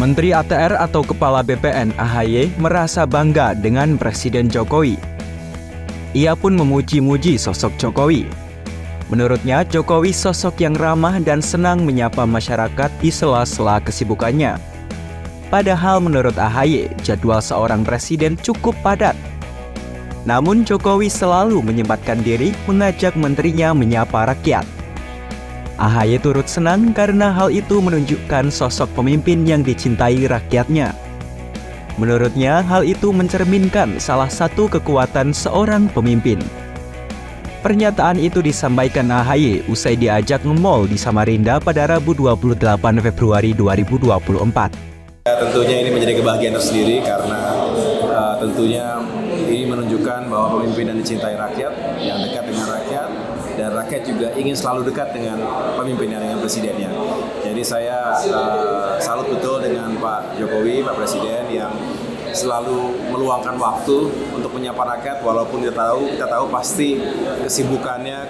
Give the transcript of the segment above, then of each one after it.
Menteri ATR atau Kepala BPN AHY merasa bangga dengan Presiden Jokowi. Ia pun memuji-muji sosok Jokowi. Menurutnya, Jokowi sosok yang ramah dan senang menyapa masyarakat di sela-sela kesibukannya. Padahal menurut AHY, jadwal seorang presiden cukup padat. Namun Jokowi selalu menyempatkan diri mengajak menterinya menyapa rakyat. AHY turut senang karena hal itu menunjukkan sosok pemimpin yang dicintai rakyatnya. Menurutnya, hal itu mencerminkan salah satu kekuatan seorang pemimpin. Pernyataan itu disampaikan AHY usai diajak nge-mall di Samarinda pada Rabu 28 Februari 2024. Ya, tentunya ini menjadi kebahagiaan tersendiri karena uh, tentunya ini menunjukkan bahwa pemimpin yang dicintai rakyat, yang dekat dengan rakyat, dan rakyat juga ingin selalu dekat dengan pemimpinnya dengan presidennya. Jadi saya uh, salut betul dengan Pak Jokowi, Pak Presiden yang selalu meluangkan waktu untuk menyapa rakyat walaupun kita tahu kita tahu pasti kesibukannya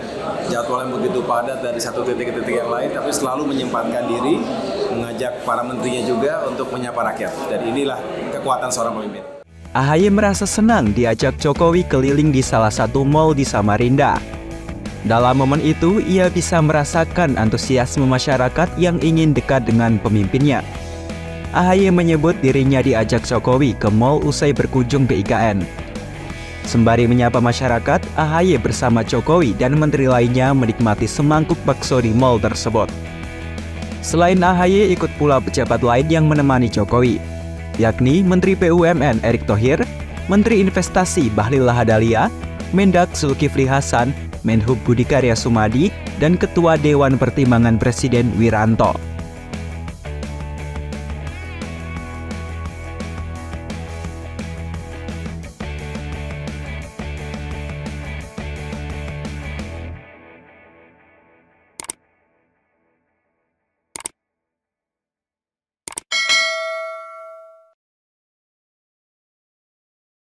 jadwalnya begitu padat dari satu titik ke titik yang lain tapi selalu menyempatkan diri mengajak para menterinya juga untuk menyapa rakyat dan inilah kekuatan seorang pemimpin. AHY merasa senang diajak Jokowi keliling di salah satu mall di Samarinda. Dalam momen itu, ia bisa merasakan antusiasme masyarakat yang ingin dekat dengan pemimpinnya. AHY menyebut dirinya diajak Jokowi ke mall usai berkunjung ke IKN. Sembari menyapa masyarakat, AHY bersama Jokowi dan menteri lainnya menikmati semangkuk bakso di mall tersebut. Selain AHY ikut pula pejabat lain yang menemani Jokowi, yakni Menteri PUMN Erick Thohir, Menteri Investasi Bahlil Lahadalia, Mendak Zulkifli Hasan, Menhub Budi Karya Sumadi, dan Ketua Dewan Pertimbangan Presiden Wiranto.